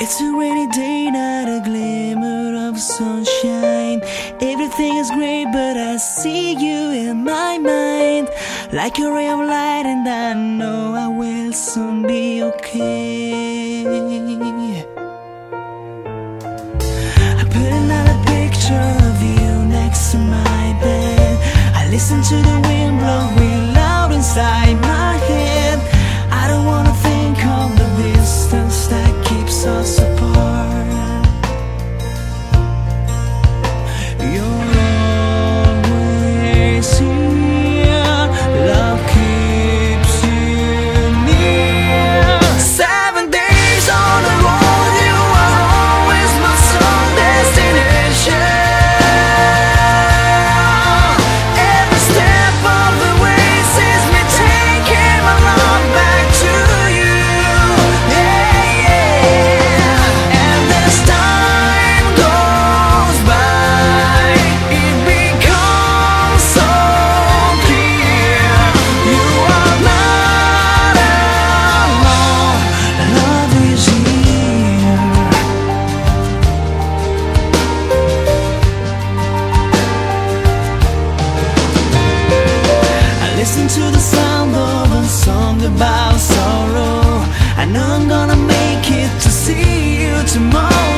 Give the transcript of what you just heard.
It's a rainy day, not a glimmer of sunshine. Everything is gray, but I see you in my mind. Like a ray of light, and I know I will soon be okay. I put another picture of you next to my bed. I listen to the tomorrow.